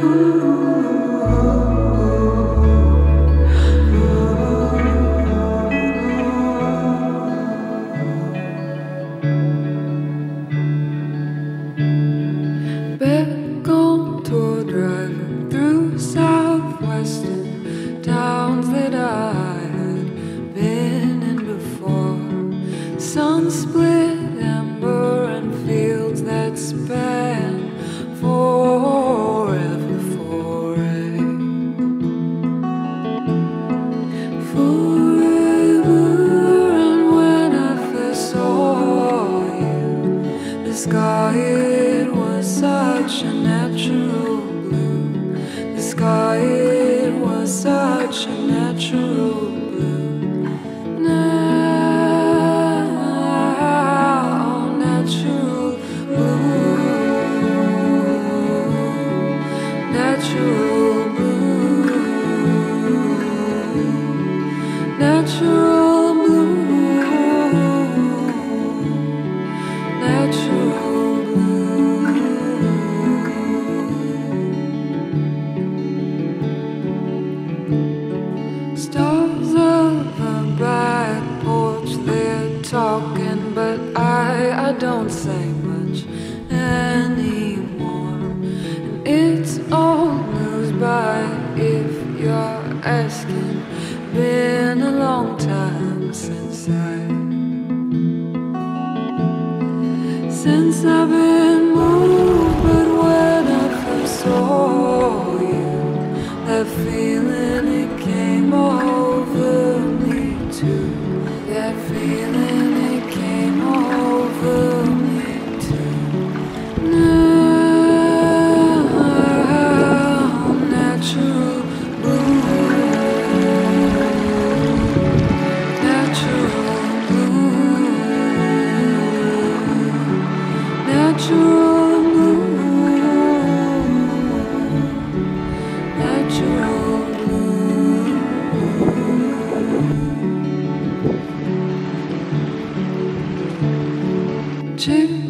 Back on tour, driving to a through Southwestern town. Such I, Chicory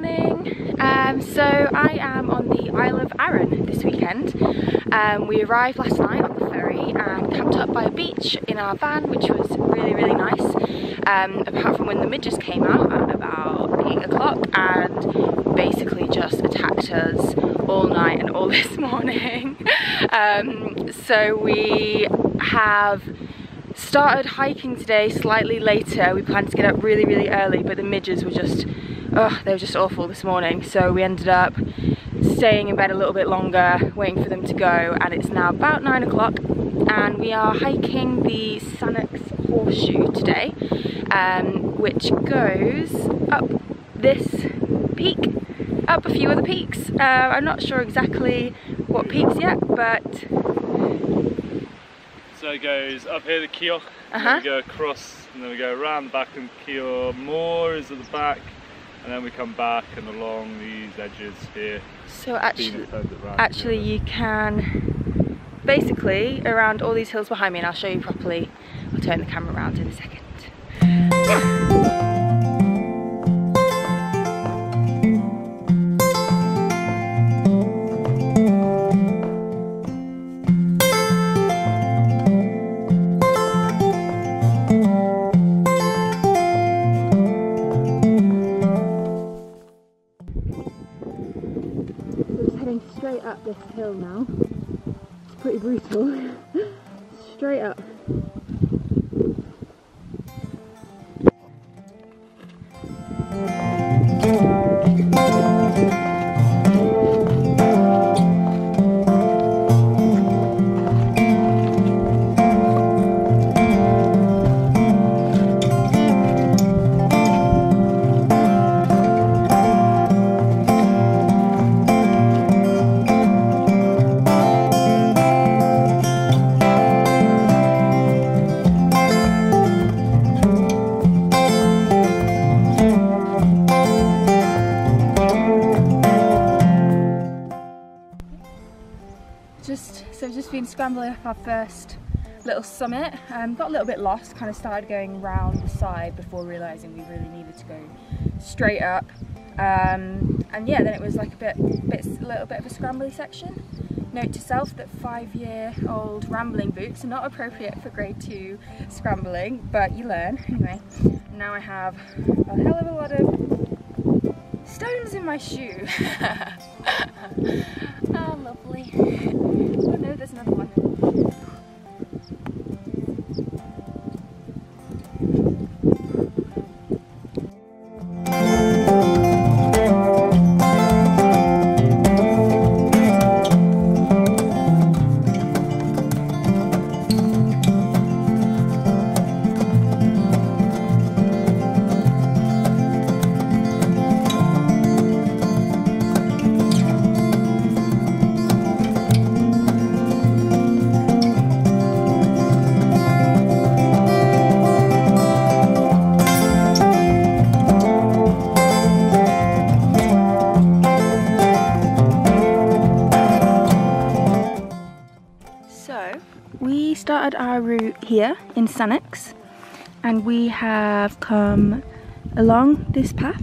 morning. Um, so I am on the Isle of Arran this weekend. Um, we arrived last night on the ferry and camped up by a beach in our van, which was really, really nice. Um, apart from when the midges came out at about 8 o'clock and basically just attacked us all night and all this morning. um, so we have started hiking today slightly later. We planned to get up really, really early, but the midges were just, oh, they were just awful this morning. So we ended up staying in bed a little bit longer, waiting for them to go, and it's now about nine o'clock, and we are hiking the Sannox Horseshoe today, um, which goes up this peak, up a few other peaks. Uh, I'm not sure exactly what peaks yet, but So it goes up here, the and Uh-huh. then we go across, and then we go around the back and Keogh Moor is at the back, and then we come back and along these edges here. so actually, Being further round actually here. you can basically around all these hills behind me and I'll show you properly I'll turn the camera around in a second up this hill now. It's pretty brutal. straight up. Been scrambling up our first little summit. Um, got a little bit lost, kind of started going round the side before realising we really needed to go straight up. Um, and yeah, then it was like a bit, bit, a little bit of a scrambly section. Note to self that five-year-old rambling boots are not appropriate for grade two scrambling, but you learn anyway. Now I have a hell of a lot of stones in my shoe. oh, lovely. Oh no, there's another one. We started our route here in Sannox and we have come along this path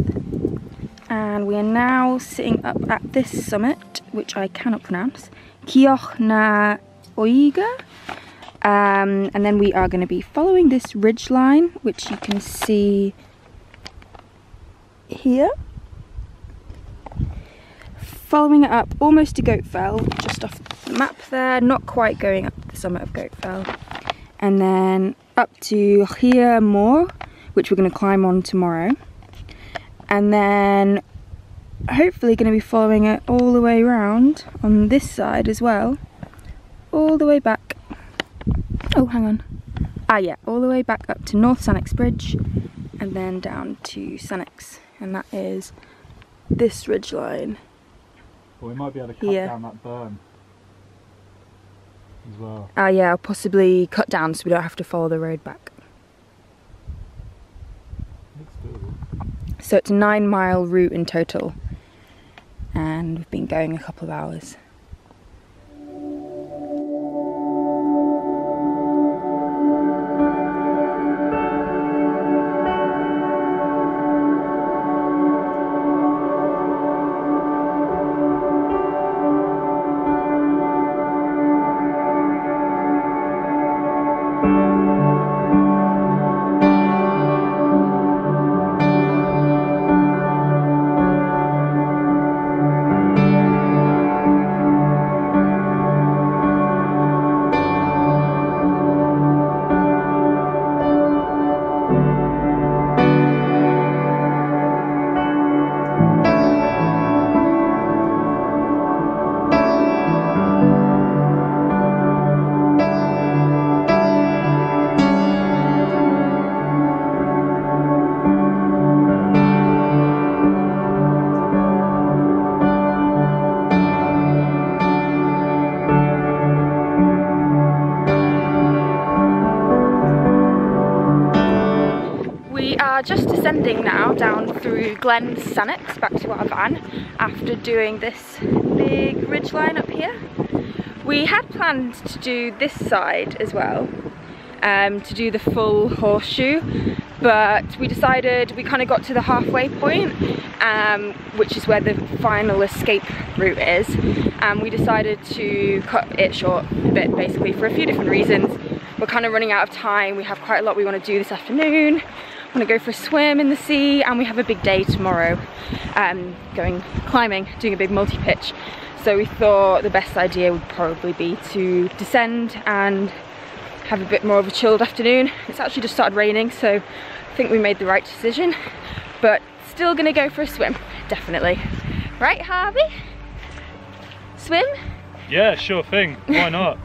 and we are now sitting up at this summit which I cannot pronounce Cioch na h-Oighe. Um, and then we are going to be following this ridge line which you can see here. Following it up almost to Goatfell, just off the map there, not quite going up summit of Goatfell. And then up to Hia Moor, which we're going to climb on tomorrow. And then hopefully going to be following it all the way around on this side as well. All the way back. Oh, hang on. Ah, yeah, all the way back up to North Sannox Bridge and then down to Sannox. And that is this ridge line. Well, we might be able to cut Here. down that burn as well. Ah, yeah, I'll possibly cut down so we don't have to follow the road back. So it's a nine mile route in total, and we've been going a couple of hours. Descending now down through Glen Sannox back to our van after doing this big ridge line up here. We had planned to do this side as well, um, to do the full horseshoe, but we decided we kind of got to the halfway point, um, which is where the final escape route is, and we decided to cut it short a bit basically for a few different reasons. We're kind of running out of time, we have quite a lot we want to do this afternoon, want to go for a swim in the sea and we have a big day tomorrow um, going climbing, doing a big multi-pitch. So we thought the best idea would probably be to descend and have a bit more of a chilled afternoon. It's actually just started raining so I think we made the right decision but still gonna go for a swim, definitely. Right Harvey? Swim? Yeah, sure thing. Why not?